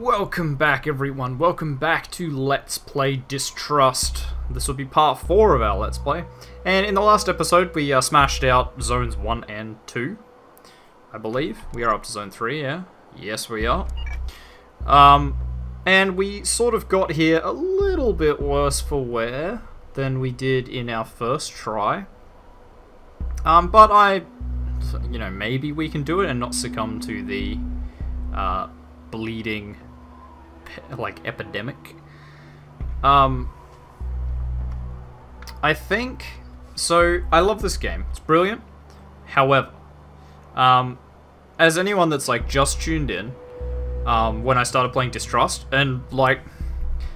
Welcome back everyone, welcome back to Let's Play Distrust. This will be part 4 of our Let's Play. And in the last episode we uh, smashed out Zones 1 and 2, I believe. We are up to Zone 3, yeah? Yes we are. Um, and we sort of got here a little bit worse for wear than we did in our first try. Um, but I, you know, maybe we can do it and not succumb to the uh, bleeding like epidemic. Um, I think so. I love this game. It's brilliant. However, um, as anyone that's like just tuned in, um, when I started playing Distrust, and like,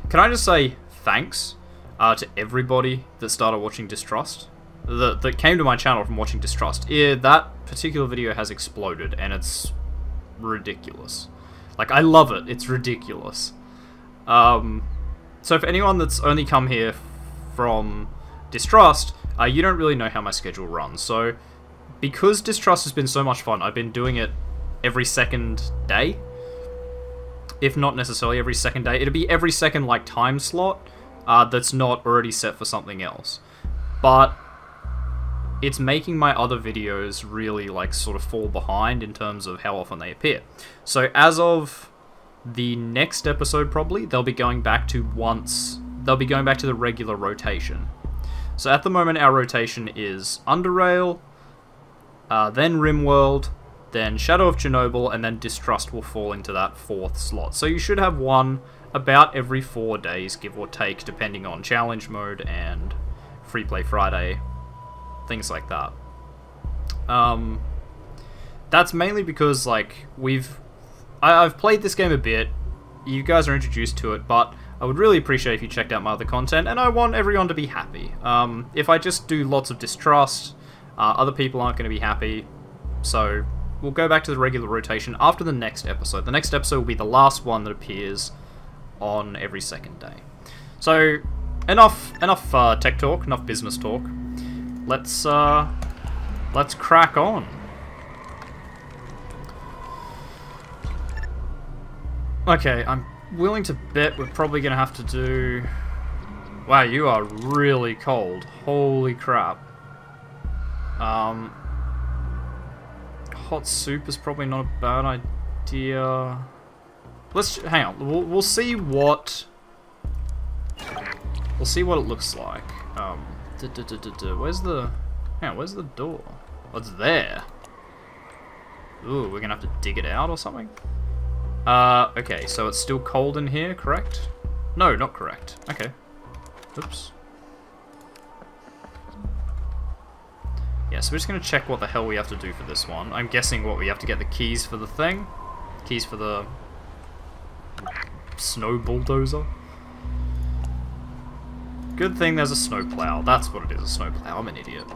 can I just say thanks uh, to everybody that started watching Distrust, that that came to my channel from watching Distrust. Yeah, that particular video has exploded, and it's ridiculous. Like, I love it. It's ridiculous. Um, so for anyone that's only come here from Distrust, uh, you don't really know how my schedule runs. So because Distrust has been so much fun, I've been doing it every second day. If not necessarily every second day. It'll be every second, like, time slot uh, that's not already set for something else. But it's making my other videos really like sort of fall behind in terms of how often they appear. So as of the next episode probably, they'll be going back to once they'll be going back to the regular rotation. So at the moment our rotation is Underrail, uh, then RimWorld, then Shadow of Chernobyl, and then Distrust will fall into that fourth slot. So you should have one about every four days, give or take, depending on challenge mode and Free Play Friday things like that. Um, that's mainly because like we've I, have played this game a bit. You guys are introduced to it, but I would really appreciate if you checked out my other content, and I want everyone to be happy. Um, if I just do lots of distrust, uh, other people aren't going to be happy. So we'll go back to the regular rotation after the next episode. The next episode will be the last one that appears on every second day. So enough enough uh, tech talk, enough business talk let's uh, let's crack on. Okay, I'm willing to bet we're probably gonna have to do. Wow, you are really cold. Holy crap. Um, hot soup is probably not a bad idea. Let's hang on. We'll we'll see what we'll see what it looks like. Um. Where's the... Yeah, where's the door? Oh, it's there. Ooh, we're gonna have to dig it out or something? Uh, okay, so it's still cold in here, correct? No, not correct. Okay. Oops. Yeah, so we're just gonna check what the hell we have to do for this one. I'm guessing what we have to get the keys for the thing. Keys for the snow bulldozer. Good thing there's a snowplow. That's what it is, a snowplow. I'm an idiot.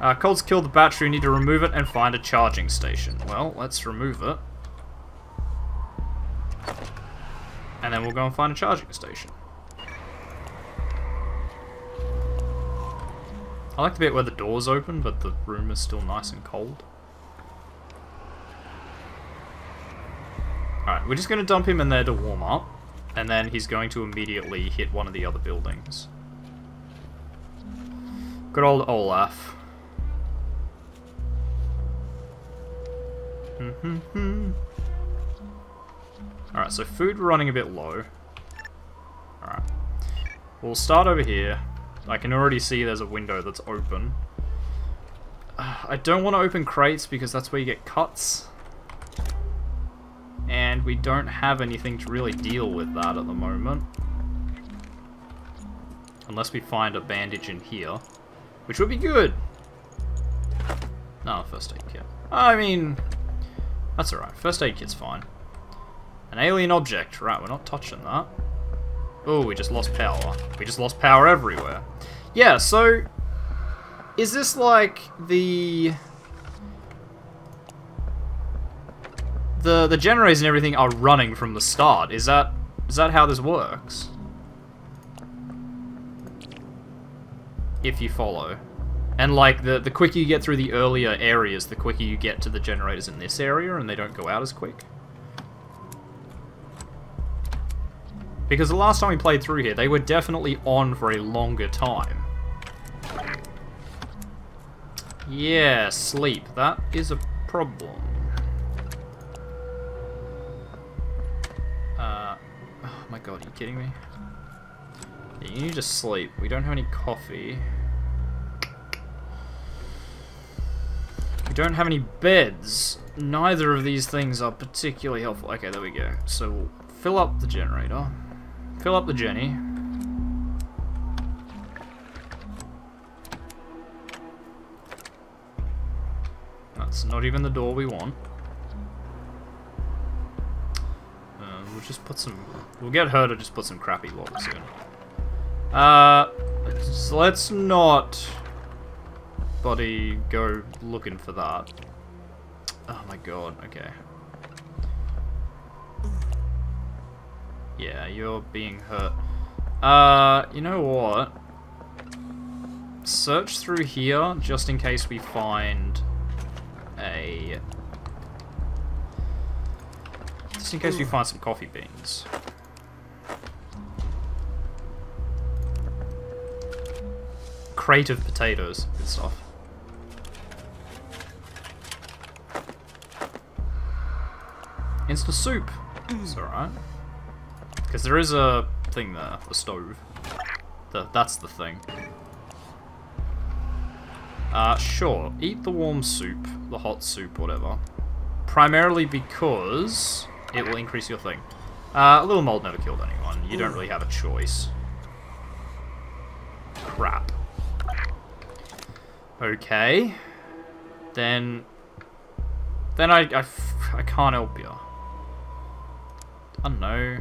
Uh, Cold's killed the battery. We need to remove it and find a charging station. Well, let's remove it. And then we'll go and find a charging station. I like the bit where the door's open, but the room is still nice and cold. Alright, we're just going to dump him in there to warm up and then he's going to immediately hit one of the other buildings. Good old Olaf. Alright, so food running a bit low. Alright. We'll start over here. I can already see there's a window that's open. I don't want to open crates because that's where you get cuts we don't have anything to really deal with that at the moment. Unless we find a bandage in here, which would be good. No, first aid kit. I mean, that's alright. First aid kit's fine. An alien object. Right, we're not touching that. Oh, we just lost power. We just lost power everywhere. Yeah, so... Is this like the... the the generators and everything are running from the start. Is that is that how this works? If you follow. And like the the quicker you get through the earlier areas, the quicker you get to the generators in this area and they don't go out as quick. Because the last time we played through here, they were definitely on for a longer time. Yeah, sleep. That is a problem. You kidding me? Yeah, you need to sleep. We don't have any coffee. We don't have any beds. Neither of these things are particularly helpful. Okay, there we go. So we'll fill up the generator. Fill up the Jenny. That's not even the door we want. We'll just put some... We'll get her to just put some crappy locks in. Uh, let's not... Buddy, go looking for that. Oh my god, okay. Yeah, you're being hurt. Uh, you know what? Search through here, just in case we find a... Just in case we find some coffee beans. Crate of potatoes. Good stuff. Instant soup. It's alright. Because there is a thing there, a stove. The, that's the thing. Uh, sure. Eat the warm soup, the hot soup, whatever. Primarily because it will increase your thing. Uh, a little mold never killed anyone. You don't really have a choice. Crap. Okay. Then... Then I, I, I can't help you. I don't know.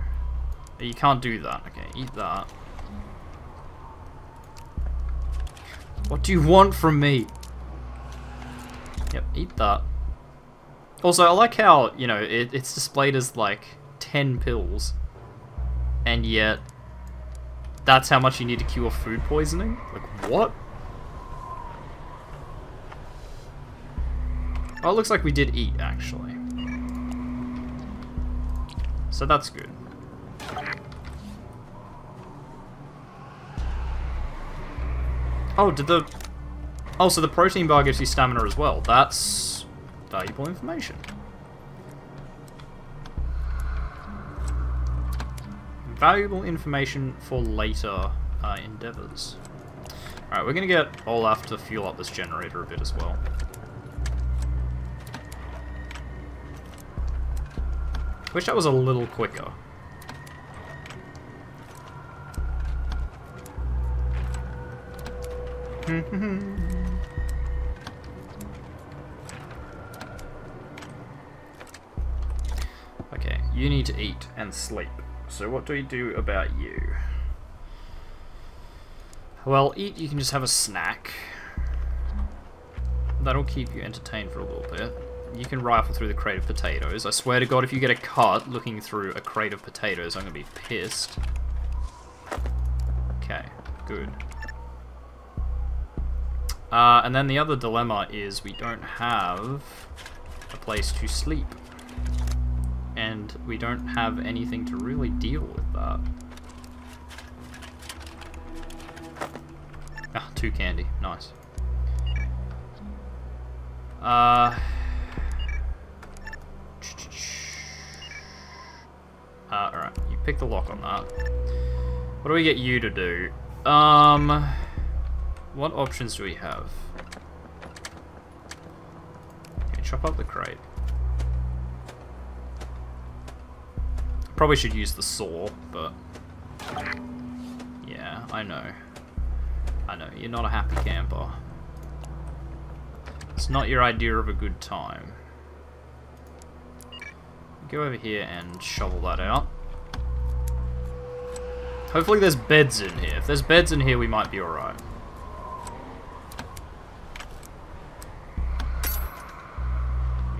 You can't do that. Okay, eat that. What do you want from me? Yep, eat that. Also, I like how, you know, it, it's displayed as like 10 pills. And yet, that's how much you need to cure food poisoning? Like, what? Oh, it looks like we did eat, actually. So that's good. Oh, did the... Oh, so the protein bar gives you stamina as well. That's valuable information. Valuable information for later uh, endeavors. Alright, we're gonna get Olaf to fuel up this generator a bit as well. Wish that was a little quicker. Hmm, hmm, hmm. You need to eat and sleep. So what do we do about you? Well, eat, you can just have a snack. That'll keep you entertained for a little bit. You can rifle through the crate of potatoes. I swear to god, if you get a cut looking through a crate of potatoes, I'm gonna be pissed. Okay, good. Uh, and then the other dilemma is we don't have a place to sleep. We don't have anything to really deal with that. Ah, two candy. Nice. Uh... Uh, alright. You pick the lock on that. What do we get you to do? Um... What options do we have? Okay, chop up the crate. Probably should use the saw, but... Yeah, I know. I know, you're not a happy camper. It's not your idea of a good time. Go over here and shovel that out. Hopefully there's beds in here. If there's beds in here, we might be alright.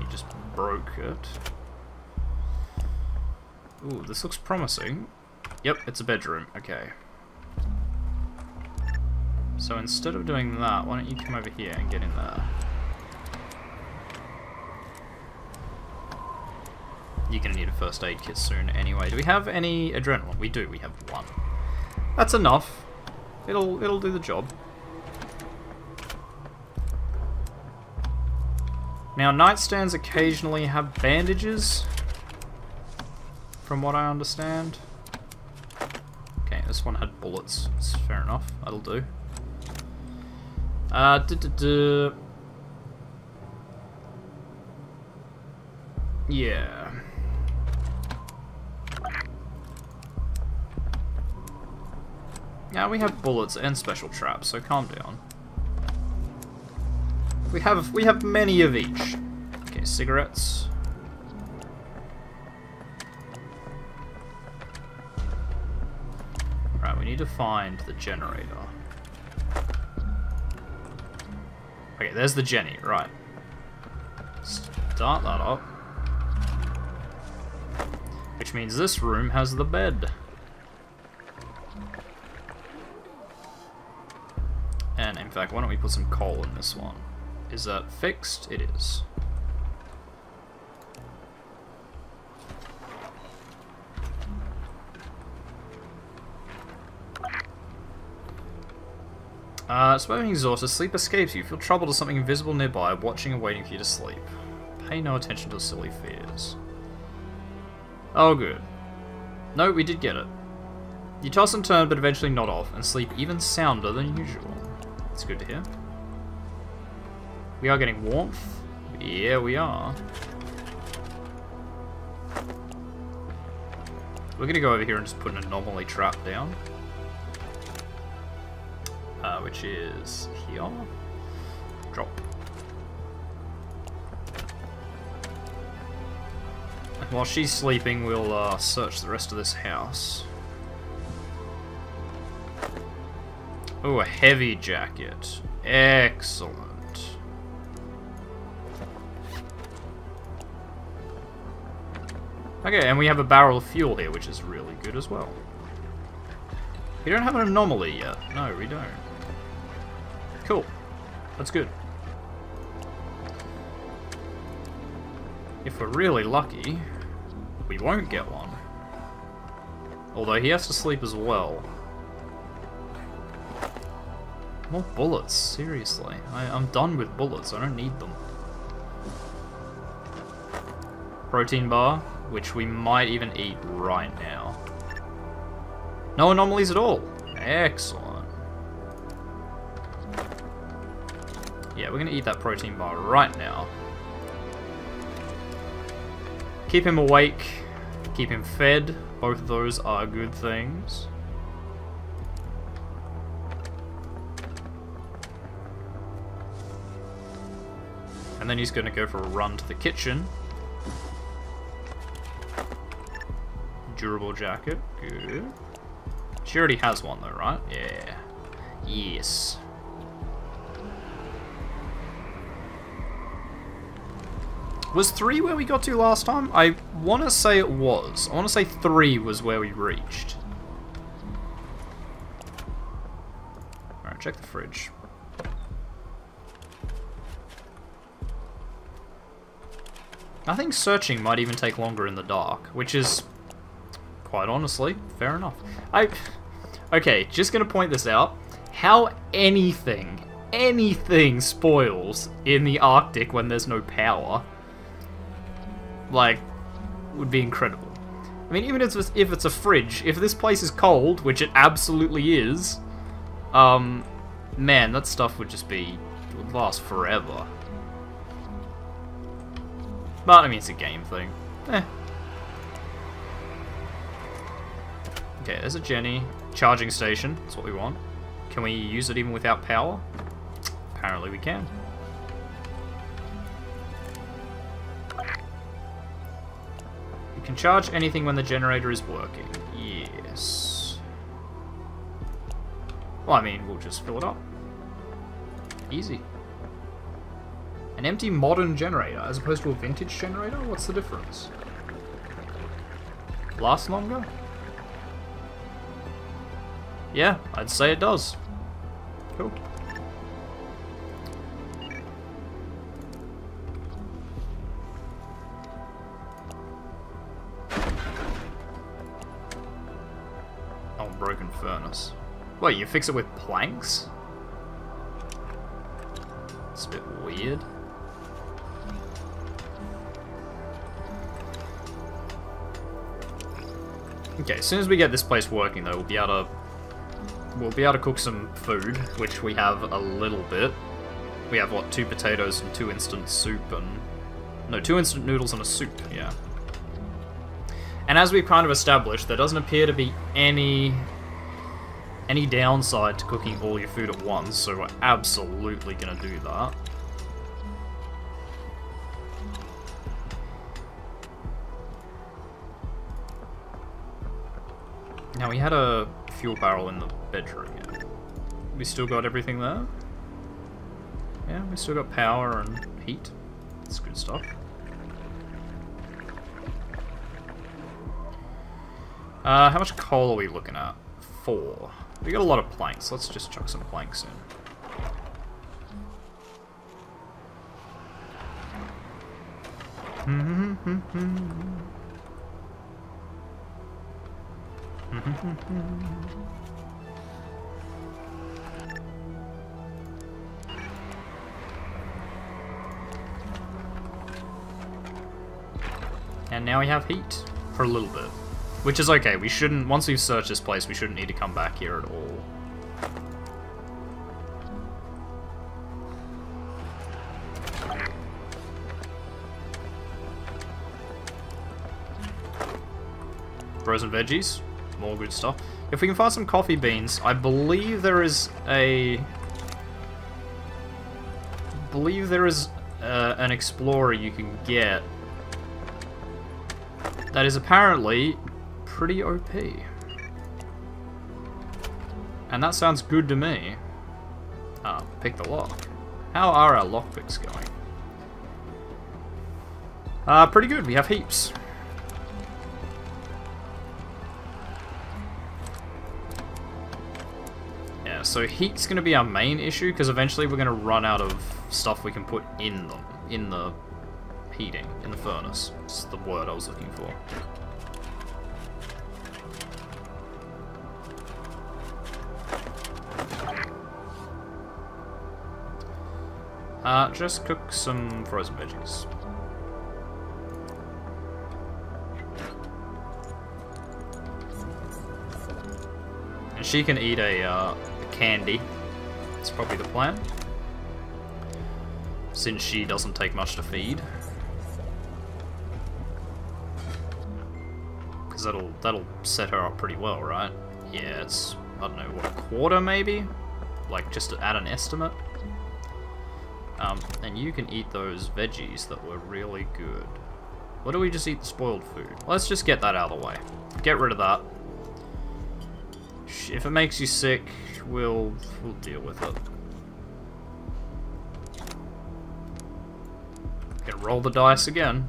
Just broke it. Ooh, this looks promising. Yep, it's a bedroom. Okay. So instead of doing that, why don't you come over here and get in there? you're gonna need a first aid kit soon anyway. Do we have any adrenaline? We do, we have one. That's enough. It'll it'll do the job. Now nightstands occasionally have bandages. From what I understand. Okay, this one had bullets. It's fair enough. That'll do. Uh, duh, duh, duh. Yeah. Now we have bullets and special traps, so calm down. We have we have many of each. Okay, cigarettes. To find the generator. Okay, there's the Jenny, right. Start that up. Which means this room has the bed. And in fact, why don't we put some coal in this one? Is that fixed? It is. Uh, smoking exhausted, sleep escapes you. Feel trouble to something invisible nearby, watching and waiting for you to sleep. Pay no attention to silly fears. Oh, good. No, we did get it. You toss and turn, but eventually nod off, and sleep even sounder than usual. It's good to hear. We are getting warmth. Yeah, we are. We're gonna go over here and just put an anomaly trap down. Which is here. Drop. While she's sleeping, we'll uh, search the rest of this house. Oh, a heavy jacket. Excellent. Okay, and we have a barrel of fuel here, which is really good as well. We don't have an anomaly yet. No, we don't. Cool. That's good. If we're really lucky, we won't get one. Although he has to sleep as well. More bullets, seriously. I, I'm done with bullets, I don't need them. Protein bar, which we might even eat right now. No anomalies at all. Excellent. Yeah, we're gonna eat that protein bar right now. Keep him awake, keep him fed. Both of those are good things. And then he's gonna go for a run to the kitchen. Durable jacket, good. She already has one though, right? Yeah. Yes. Was 3 where we got to last time? I want to say it was. I want to say 3 was where we reached. Alright, check the fridge. I think searching might even take longer in the dark, which is, quite honestly, fair enough. I, okay, just gonna point this out. How anything, anything spoils in the Arctic when there's no power like, would be incredible. I mean, even if it's, if it's a fridge, if this place is cold, which it absolutely is, um, man, that stuff would just be, would last forever. But, I mean, it's a game thing. Eh. Okay, there's a Jenny. Charging station, that's what we want. Can we use it even without power? Apparently we can. Can charge anything when the generator is working. Yes. Well, I mean, we'll just fill it up. Easy. An empty modern generator as opposed to a vintage generator? What's the difference? Last longer? Yeah, I'd say it does. Cool. Broken furnace. Wait, you fix it with planks? It's a bit weird. Okay, as soon as we get this place working though, we'll be able to we'll be able to cook some food, which we have a little bit. We have what, two potatoes and two instant soup and no, two instant noodles and a soup, yeah. And as we've kind of established, there doesn't appear to be any any downside to cooking all your food at once, so we're absolutely gonna do that. Now we had a fuel barrel in the bedroom. Yeah. We still got everything there? Yeah, we still got power and heat. That's good stuff. Uh, how much coal are we looking at? Four. We got a lot of planks. Let's just chuck some planks in. and now we have heat for a little bit. Which is okay, we shouldn't, once we've searched this place, we shouldn't need to come back here at all. frozen veggies. More good stuff. If we can find some coffee beans, I believe there is a... believe there is uh, an explorer you can get that is apparently pretty OP. And that sounds good to me. Ah, pick the lock. How are our lockpicks going? Uh, pretty good. We have heaps. Yeah, so heat's going to be our main issue, because eventually we're going to run out of stuff we can put in them, in the heating, in the furnace. That's the word I was looking for. Uh, just cook some frozen veggies. And she can eat a, uh, candy. That's probably the plan. Since she doesn't take much to feed. Because that'll, that'll set her up pretty well, right? Yeah, it's, I don't know, what, a quarter maybe? Like, just at an estimate? Um, and you can eat those veggies that were really good. What do we just eat the spoiled food? Let's just get that out of the way. Get rid of that. If it makes you sick, we'll we'll deal with it. Gonna roll the dice again.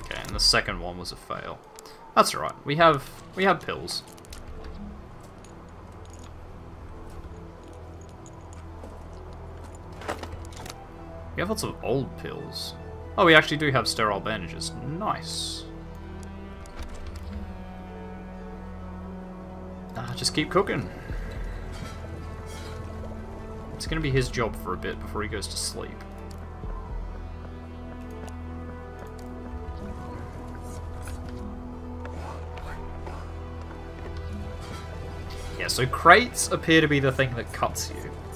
Okay, and the second one was a fail. That's alright. We have we have pills. We have lots of old pills. Oh, we actually do have sterile bandages. Nice. Ah, just keep cooking. It's gonna be his job for a bit before he goes to sleep. Yeah, so crates appear to be the thing that cuts you.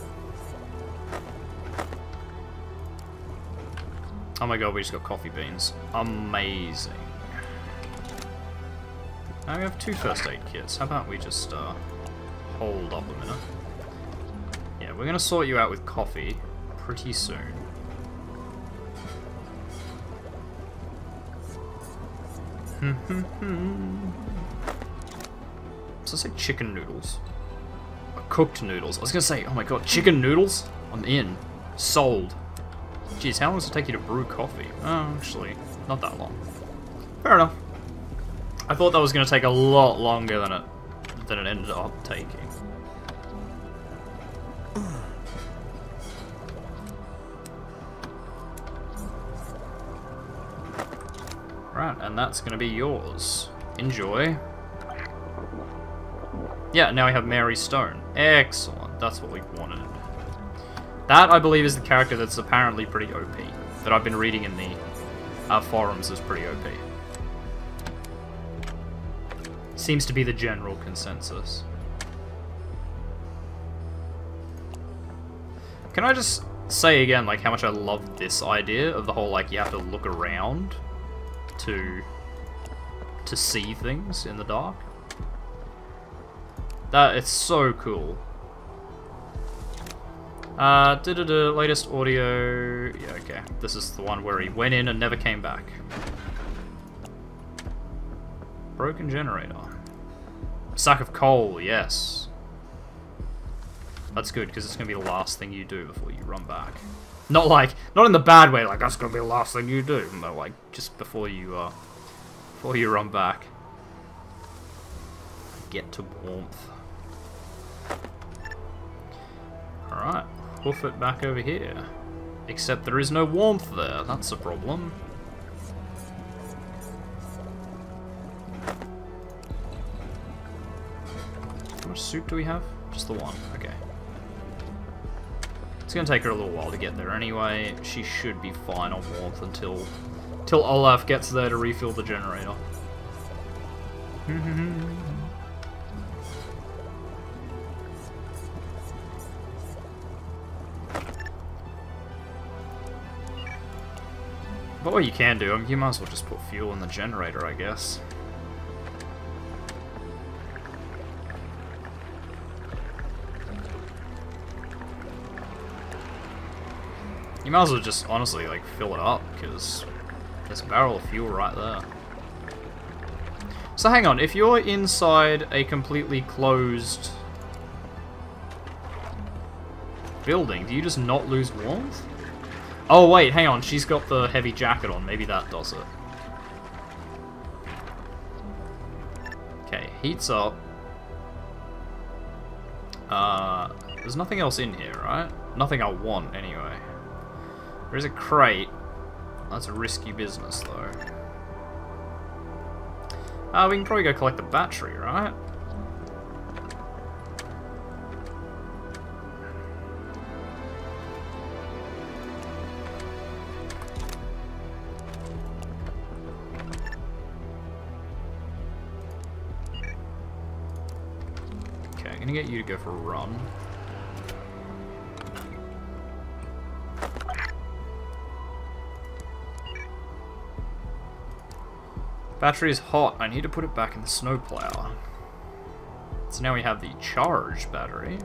Oh my god, we just got coffee beans. Amazing. Now we have two first aid kits. How about we just uh, hold up a minute? Yeah, we're to sort you out with coffee pretty soon. So say chicken noodles. Cooked noodles. I was gonna say, oh my god, chicken noodles? I'm in. Sold. Jeez, how long does it take you to brew coffee? Oh, actually, not that long. Fair enough. I thought that was going to take a lot longer than it than it ended up taking. Right, and that's going to be yours. Enjoy. Yeah, now we have Mary Stone. Excellent. That's what we wanted. That, I believe, is the character that's apparently pretty OP. That I've been reading in the uh, forums is pretty OP. Seems to be the general consensus. Can I just say again, like, how much I love this idea of the whole, like, you have to look around to to see things in the dark? That, it's so cool. Uh, da latest audio... Yeah, okay. This is the one where he went in and never came back. Broken generator. Sack of coal, yes. That's good, because it's going to be the last thing you do before you run back. Not like, not in the bad way, like, that's going to be the last thing you do. Like, just before you, uh, before you run back. Get to warmth. Alright, hoof it back over here. Except there is no warmth there, that's a problem. How much soup do we have? Just the one, okay. It's gonna take her a little while to get there anyway. She should be fine on warmth until, until Olaf gets there to refill the generator. Hmm, hmm, hmm. But what you can do, I mean, you might as well just put fuel in the generator, I guess. You might as well just, honestly, like, fill it up, because there's a barrel of fuel right there. So hang on, if you're inside a completely closed building, do you just not lose warmth? Oh, wait, hang on. She's got the heavy jacket on. Maybe that does it. Okay, heats up. Uh, there's nothing else in here, right? Nothing I want, anyway. There is a crate. That's a risky business, though. Uh, we can probably go collect the battery, right? Gonna get you to go for a run. Battery is hot. I need to put it back in the snowplow. So now we have the charged battery.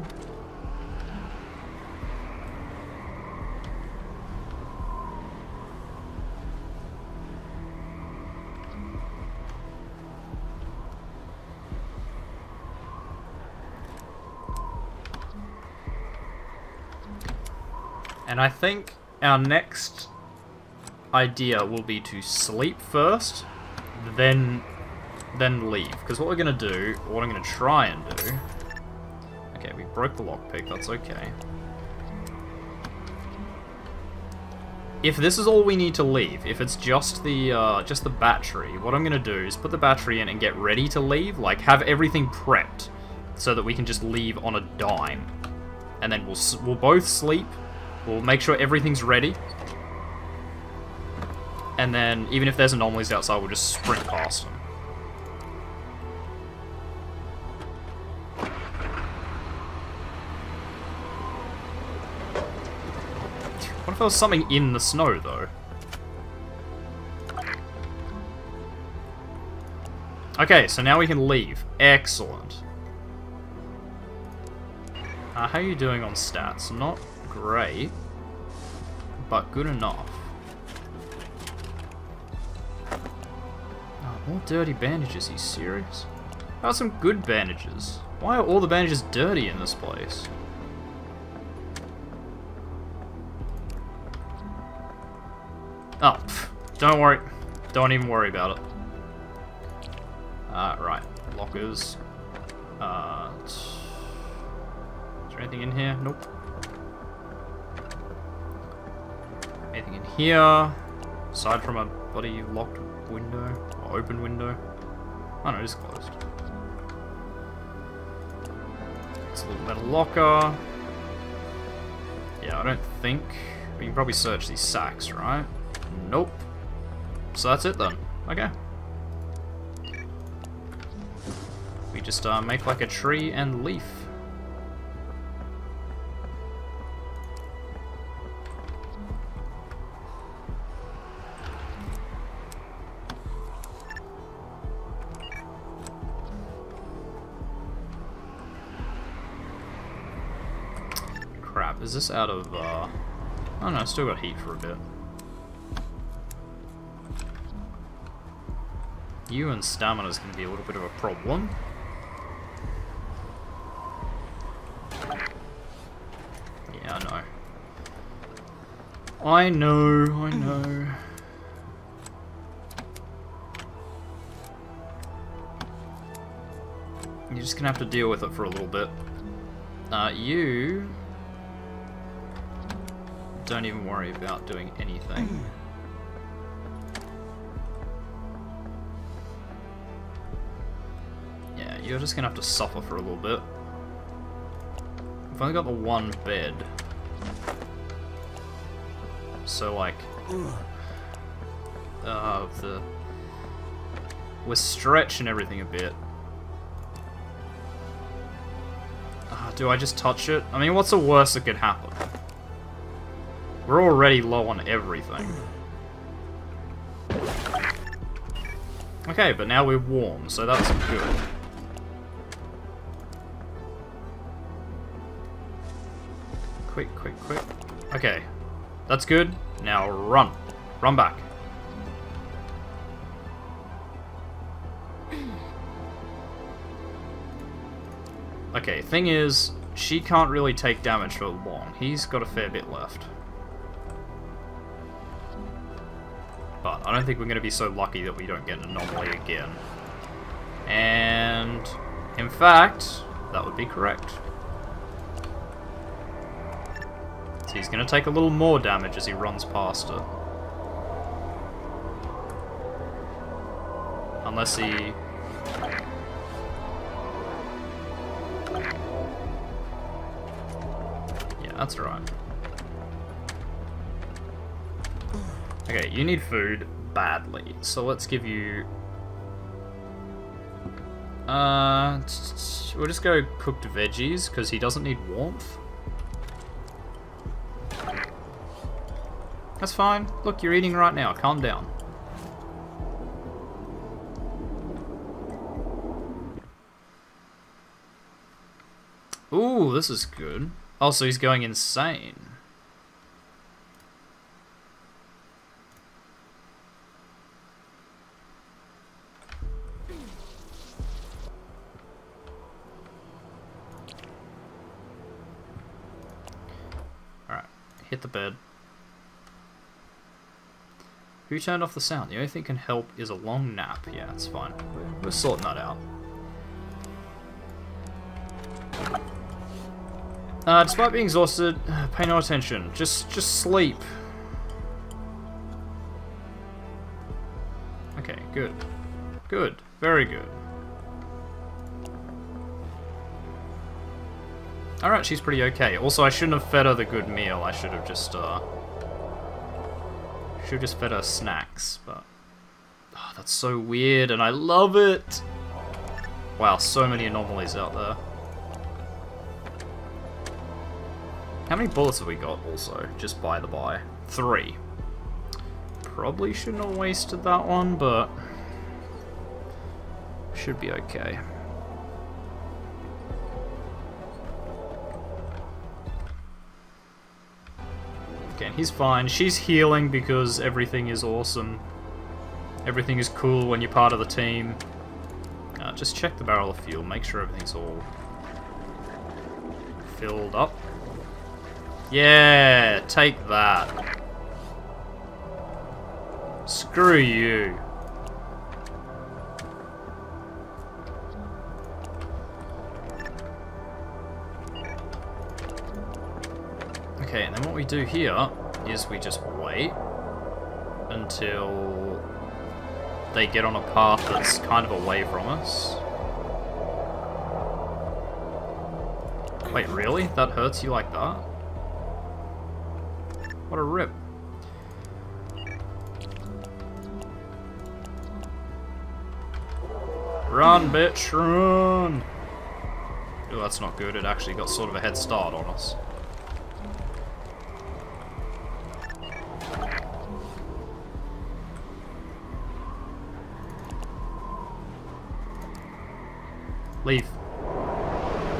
And I think our next idea will be to sleep first, then then leave. Because what we're going to do, what I'm going to try and do... Okay, we broke the lockpick, that's okay. If this is all we need to leave, if it's just the uh, just the battery, what I'm going to do is put the battery in and get ready to leave, like have everything prepped so that we can just leave on a dime. And then we'll, we'll both sleep, We'll make sure everything's ready. And then, even if there's anomalies outside, we'll just sprint past them. What if there was something in the snow, though? Okay, so now we can leave. Excellent. Uh, how are you doing on stats? Not great, but good enough. Oh, more dirty bandages, you serious? How some good bandages? Why are all the bandages dirty in this place? Oh, pff, don't worry. Don't even worry about it. Uh, right. Lockers. Uh, is there anything in here? Nope. Anything in here? Aside from a bloody locked window or open window. Oh no, it is closed. It's a little metal locker. Yeah, I don't think we can probably search these sacks, right? Nope. So that's it then. Okay. We just uh, make like a tree and leaf. This out of, uh... Oh no, I still got heat for a bit. You and stamina's gonna be a little bit of a problem. Yeah, I know. I know, I know. You're just gonna have to deal with it for a little bit. Uh, you... Don't even worry about doing anything. Yeah, you're just gonna have to suffer for a little bit. I've only got the one bed. So, like... Uh, the... We're stretching everything a bit. Uh, do I just touch it? I mean, what's the worst that could happen? We're already low on everything. Okay, but now we're warm, so that's good. Quick, quick, quick. Okay, that's good. Now run. Run back. Okay, thing is, she can't really take damage for long. He's got a fair bit left. I don't think we're going to be so lucky that we don't get an anomaly again. And, in fact, that would be correct. So he's going to take a little more damage as he runs past her. Unless he... Yeah, that's right. Okay, you need food badly, so let's give you... Uh, we'll just go cooked veggies, because he doesn't need warmth. That's fine. Look, you're eating right now. Calm down. Ooh, this is good. Also, he's going insane. Hit the bed. Who turned off the sound? The only thing can help is a long nap. Yeah, it's fine. We're, we're sorting that out. Uh, despite being exhausted, pay no attention. Just, just sleep. Okay, good. Good. Very good. Alright, she's pretty okay. Also, I shouldn't have fed her the good meal. I should have just, uh... Should have just fed her snacks, but... Oh, that's so weird, and I love it! Wow, so many anomalies out there. How many bullets have we got, also? Just by the by. Three. Probably shouldn't have wasted that one, but... Should be okay. He's fine. She's healing because everything is awesome. Everything is cool when you're part of the team. Uh, just check the barrel of fuel, make sure everything's all filled up. Yeah, take that. Screw you. Okay, and then what we do here is we just wait until they get on a path that's kind of away from us. Wait, really? That hurts you like that? What a rip. Run, bitch, run! Oh, that's not good. It actually got sort of a head start on us.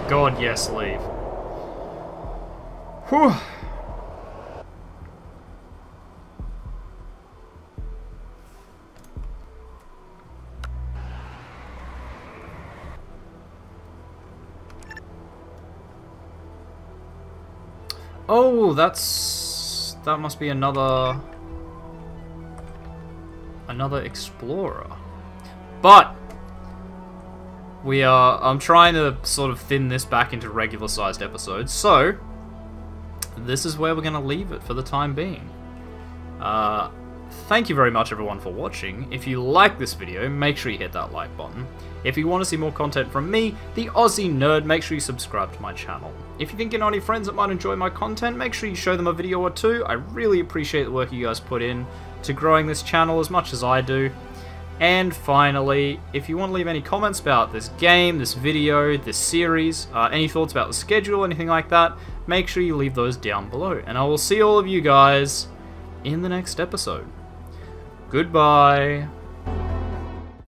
God, yes, leave. Whew. Oh, that's... That must be another... Another explorer. But... We are... I'm trying to sort of thin this back into regular-sized episodes, so... This is where we're going to leave it for the time being. Uh, thank you very much everyone for watching. If you like this video, make sure you hit that like button. If you want to see more content from me, the Ozzie Nerd, make sure you subscribe to my channel. If you think you know any friends that might enjoy my content, make sure you show them a video or two. I really appreciate the work you guys put in to growing this channel as much as I do. And finally, if you want to leave any comments about this game, this video, this series, uh, any thoughts about the schedule, anything like that, make sure you leave those down below. And I will see all of you guys in the next episode. Goodbye.